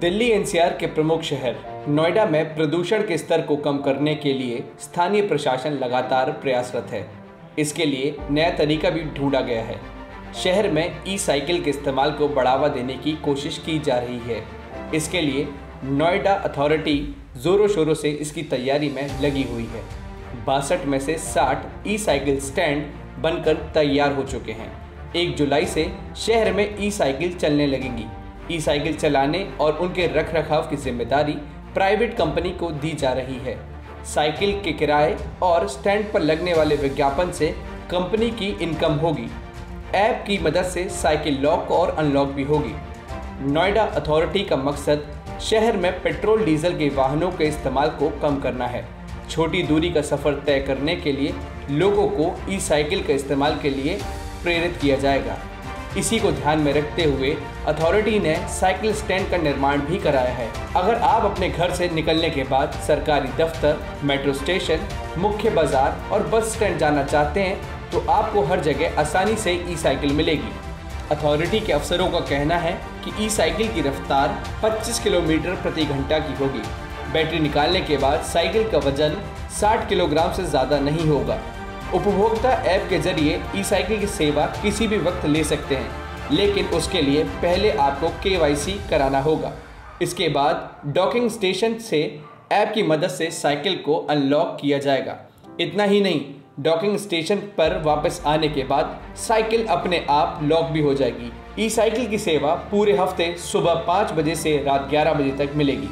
Delhi NCR के प्रमुख शहर, नोएडा में प्रदूषण के स्तर को कम करने के लिए स्थानीय प्रशासन लगातार प्रयासरत है। इसके लिए नया तरीका भी ढूंढा गया है। शहर में ई साइकिल के इस्तेमाल को बढ़ावा देने की कोशिश की जा रही है। इसके लिए नोएडा अथॉरिटी ज़ोरों शोरों से इसकी तैयारी में लगी हुई है। बासठ में से 60 ई साइकिल स्टैंड बनकर तैयार हो चुके हैं। एक जुलाई से शहर में ई साइकिल चलने लगेंगी। ई साइकिल चलाने और उनके रख रखाव की ज़िम्मेदारी प्राइवेट कंपनी को दी जा रही है। साइकिल के किराए और स्टैंड पर लगने वाले विज्ञापन से कंपनी की इनकम होगी। ऐप की मदद से साइकिल लॉक और अनलॉक भी होगी। नोएडा अथॉरिटी का मकसद शहर में पेट्रोल डीजल के वाहनों के इस्तेमाल को कम करना है। छोटी दूरी का सफ़र तय करने के लिए लोगों को ई साइकिल के इस्तेमाल के लिए प्रेरित किया जाएगा। इसी को ध्यान में रखते हुए अथॉरिटी ने साइकिल स्टैंड का निर्माण भी कराया है। अगर आप अपने घर से निकलने के बाद सरकारी दफ्तर, मेट्रो स्टेशन, मुख्य बाज़ार और बस स्टैंड जाना चाहते हैं तो आपको हर जगह आसानी से ई साइकिल मिलेगी। अथॉरिटी के अफसरों का कहना है कि ई साइकिल की रफ्तार 25 किलोमीटर प्रति घंटा की होगी। बैटरी निकालने के बाद साइकिल का वज़न 60 किलोग्राम से ज़्यादा नहीं होगा। उपभोक्ता ऐप के ज़रिए ई साइकिल की सेवा किसी भी वक्त ले सकते हैं, लेकिन उसके लिए पहले आपको के कराना होगा। इसके बाद डॉकिंग स्टेशन से ऐप की मदद से साइकिल को अनलॉक किया जाएगा। इतना ही नहीं, डॉकिंग स्टेशन पर वापस आने के बाद साइकिल अपने आप लॉक भी हो जाएगी। ई साइकिल की सेवा पूरे हफ़्ते सुबह पाँच बजे से रात ग्यारह बजे तक मिलेगी।